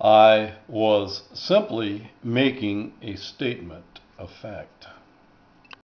I was simply making a statement of fact.